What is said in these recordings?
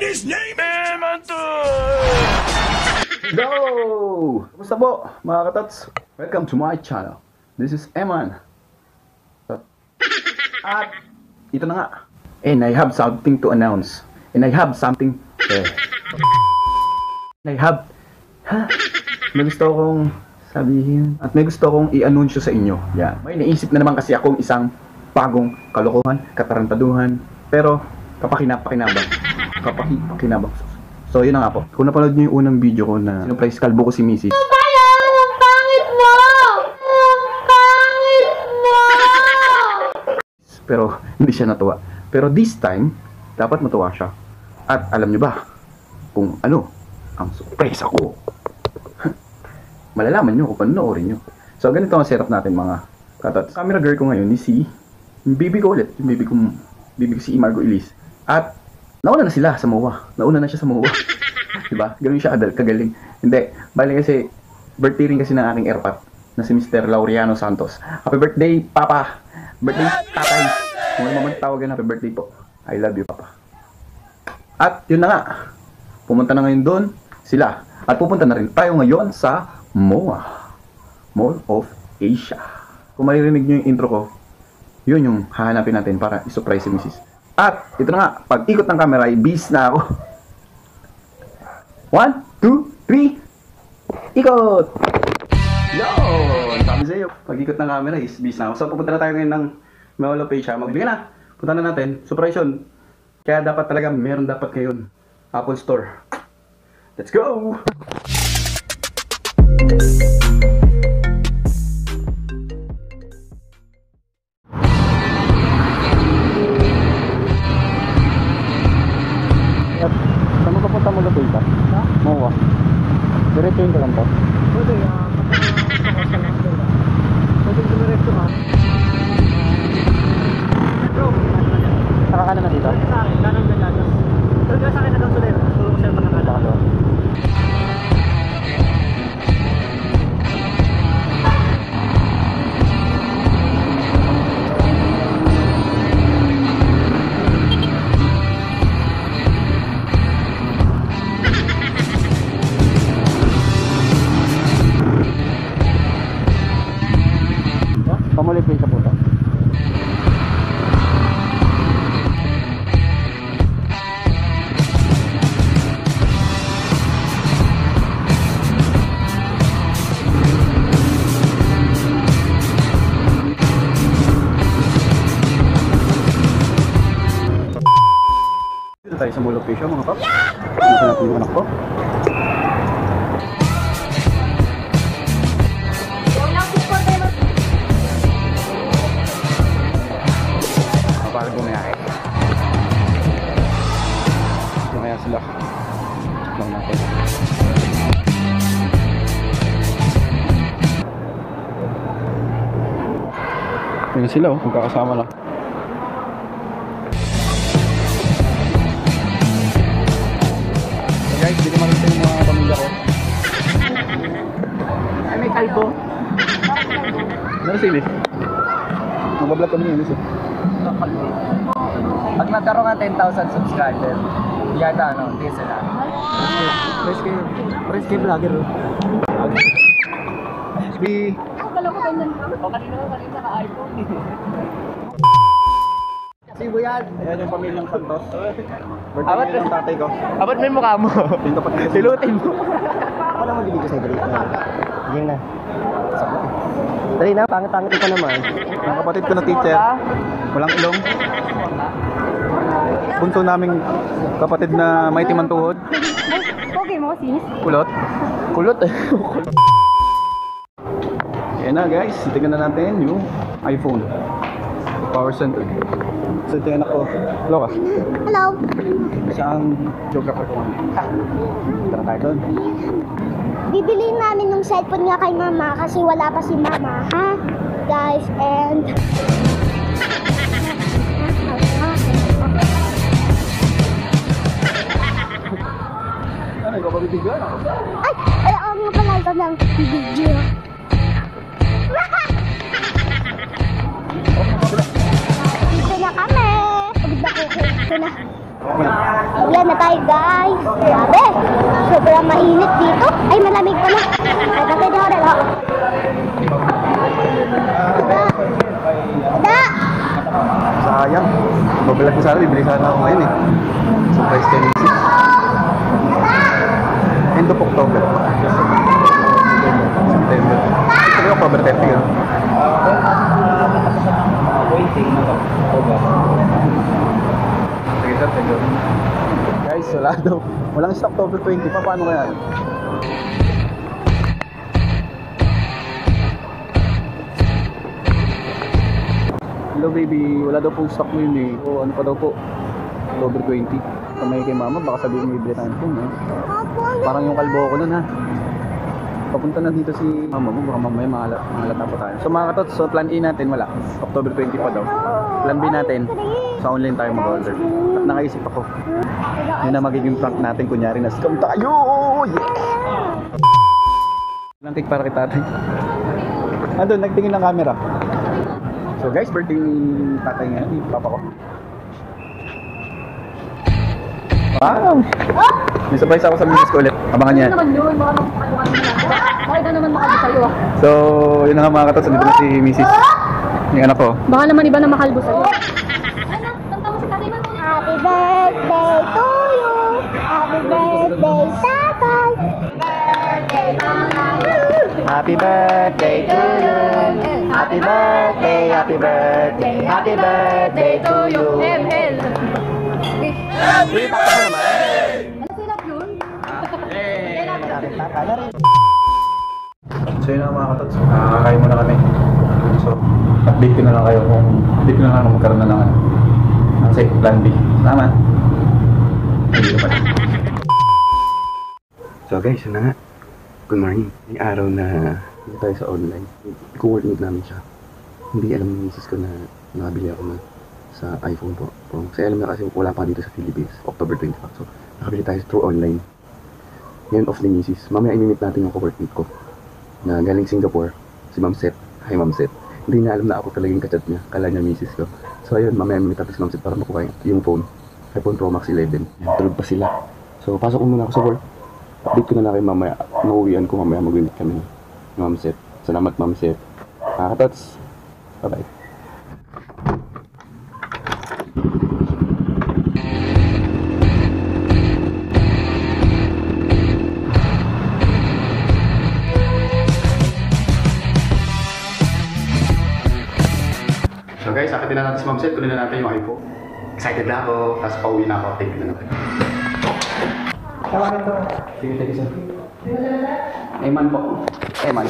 And his name is... Go! Kumusta po mga katots? Welcome to my channel. This is Eman. At ito na nga. And I have something to announce. And I have something... Eh. I have... Ha? May gusto akong sabihin. At may gusto akong i-anunsyo sa inyo. Yan. May naisip na naman kasi akong isang bagong kalokohan, katarantaduhan. Pero kapakinapakinabang. Kapakipakinabang. So yun na nga po. Kung napanood niyo yung unang video ko na sinurprise kalbo ko si Missy. Ang pangit mo! Ang pangit mo! pero hindi siya natuwa. Pero this time, dapat matuwa siya. At alam niyo ba kung ano ang surprise ako? Malalaman niyo kung panoorin niyo. So ganito ang setup natin mga katats. Camera girl ko ngayon ni si yung baby ko ulit, yung baby ko, baby ko si Margo Elise. At nauna na sila sa MOA. Nauna na siya sa MOA. diba? Ganun siya adal, kagaling. Hindi, bali kasi birthday rin kasi ng aking airpat na si Mr. Laureano Santos. Happy birthday, Papa! Birthday, tatay! Kung ano man tawagan, happy birthday po. I love you, Papa. At yun na nga, pumunta na ngayon doon sila. At pupunta na rin tayo ngayon sa MOA. Mall of Asia. Kung maririnig nyo yung intro ko, yun yung hahanapin natin para i-surprise si Mrs. At ito na nga, pag ikot ng camera, bis na ako. One, two, three, ikot! Yun! Sabi sa'yo, pag ikot ng camera is bis na ako. So pupunta na tayo ngayon ng Mall of Asia. Magbigay na! Punta na natin. Surprise yun. Kaya dapat talaga, meron dapat ngayon. Apple Store. Let's go! dito? sa akin, lanang ganyan. Pero sa akin na lang sulit. Tulong ko sa'yo pa Saka nakala. Tayo sa mall Asia mga paps. Dito natin yung anak ko. Kapag bumiyahe. Mamaya sila. Lang natin. Ayun sila oh, magkakasama lang. Sili? Magbablog kami yun, eh. Pag nagkaroon ka 10,000 subscriber, yata ano, hindi sila. Press kayo vlogger. Bi. Akala ko ganyan kanina ko kanina ka iPhone Sibo yan. Ayan yung pamilyang Santos. Birthday ngayon ng tatay ko. Abot mo yung mukha mo. Kapatid ko. Silutin mo. Ako naman bibigay sa'yo dali. Sige na. Dali na, pangit-pangit ka naman. Ang kapatid ko na teacher. Walang ilong. Bunso naming kapatid na may timang tuhod. Ay, okay mo, sis. Kulot. Kulot eh. Ayan na guys. Tingnan na natin yung iPhone. Power center. So ito yung anak ko. Hello ka. Hello. Saan geographer ko? Tara tayo doon. Bibiliin namin ng cellphone nga kay mama kasi wala pa si mama, ha? Guys, and... Ano, ikaw pa bibigyan ako? Ay! Ay, ako nga pala ito ng video. na kami! Na tayo guys. Grabe. Sobrang mainit dito. Ay, malamig pala. Ay, kasi daw na lang. Da. Da. Sayang. Babalag ko sana, bibili sana ako ngayon eh. Surprise kay Mrs. End of October. September. Ito yung October 30 yun. Wala daw. Walang stock October 20 pa. Paano kaya? Hello baby, wala daw pong stock ngayon eh. O ano pa daw po? October 20. Kamay kay mama, baka sabihin may bili tayong phone eh. Parang yung kalbo ko nun ha. Papunta na dito si mama mo, baka mamaya mahala, mahalata pa tayo. So mga katots, so plan A natin wala. October 20 pa daw. Plan B natin, sa online tayo mag-order. Nakaisip ako, yun na magiging prank natin, kunyari na scam tayo! Yeah! Lang cake para kay tatay. Andun, nagtingin ng camera. So guys, birthday ni tatay ngayon, ni papa ko. Wow! May surprise ako sa misis ko ulit. Abangan niya. naman yun, baka mo lang. Bakit naman sa'yo ah? So, yun na nga mga katos, nandito na si misis. Yung anak ko. Baka naman iba na makalbo sa'yo. Ano? Tanta mo si tatay mo muna. Happy birthday to you. Happy birthday, tatay. Happy birthday to you. Happy birthday, happy birthday, happy birthday to you. Uy, takot ka naman. Ano silap yun? So yun na mga katots, nakakain muna kami. So, update ko na lang kayo kung update na lang kung magkaroon na lang. Kasi plan B. Tama. So guys, yun na nga. Good morning. May araw na hindi tayo sa online. I-coordinate namin siya. Hindi alam ng misis ko na nakabili ako na sa iPhone po. Pro. Kasi alam na kasi wala pa dito sa Philippines. October 25. So, nakabili tayo through online. Ngayon off ni misis. Mamaya i-meet natin yung co-workmate ko na galing Singapore. Si Ma'am Seth. Hi Ma'am Seth. Hindi niya alam na ako talaga yung kachat niya. Kala niya misis ko. So ayun, mamaya si Ma'am Seth para makuha yung phone. iPhone Pro Max 11. Yan, tulog pa sila. So pasok ko muna ako sa work update ko na lang kayo mamaya. Nauwian ko mamaya mag-unit kami. Ma'am Seth. Salamat Ma'am Seth. Nakakatots. Bye-bye. Natin si Ma'am Seth, kunin na natin yung iPhone. Excited na ako, tapos pauwi na ako, update ko na natin. Tawagan to. Sige, thank you sir. Eman po. Eman.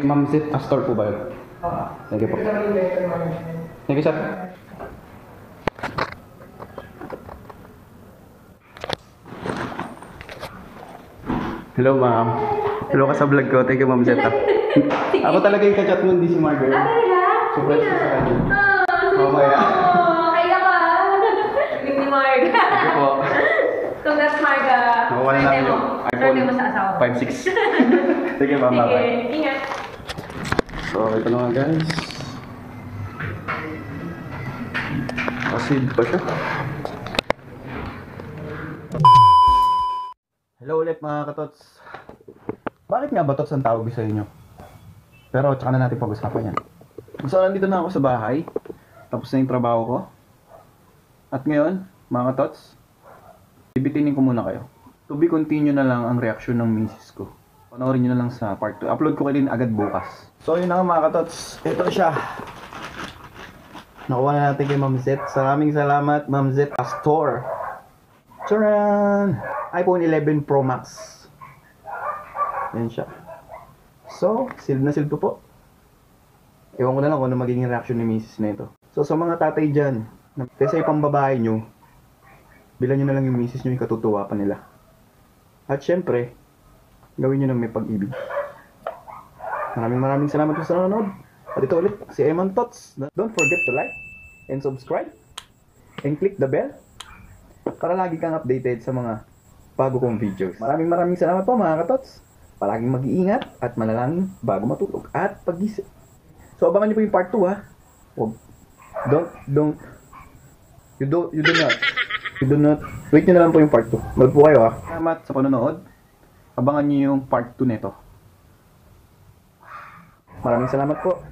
Ma'am Seth, Astor po ba yun? Thank you po. Thank you sir. Hello ma'am. Hello ka sa vlog ko. Thank you ma'am Seth. ah. Ako talaga yung kachat mo, hindi si Margaret. Surprise ko sa kanya. Mamaya. Oh, kaya ka. Galing ni Marg. Thank you po. Congrats, ah. Nakuha na yung iPhone Birthday mo sa asawa. 5.6. Sige ma'am, Sige, ingat. So, ito na nga guys. Acid pa siya. Hello ulit mga katots. Bakit nga ba tots ang tawag sa inyo? Pero tsaka na natin pag-usapan yan. So, nandito na ako sa bahay. Tapos na yung trabaho ko. At ngayon, mga katots, bibitinin ko muna kayo. To be continue na lang ang reaksyon ng misis ko. Panoorin nyo na lang sa part 2. Upload ko kayo din agad bukas. So yun na nga mga katots. Ito siya. Nakuha na natin kay Ma'am Zet. Maraming salamat Ma'am Zet Astor. Charan! iPhone 11 Pro Max. Yan siya. So, sealed na ko po. Ewan ko na lang kung ano magiging reaction ni Mrs. na ito. So, sa mga tatay dyan, kaysa ipang babae nyo, bilan nyo na lang yung Mrs. nyo yung katutuwa pa nila. At syempre, gawin nyo ng may pag-ibig. Maraming maraming salamat po sa nanonood. At ito ulit, si Eman Tots. Don't forget to like and subscribe and click the bell para lagi kang updated sa mga bago kong videos. Maraming maraming salamat po mga katots. Palaging mag-iingat at manalangin bago matulog at pagising. So abangan niyo po yung part 2 ha. Huwag. Don't, don't, you do, you do not. Do not, wait nyo na lang po yung part 2. Mag po kayo ah. Salamat sa panonood. Abangan nyo yung part 2 nito. Maraming salamat po.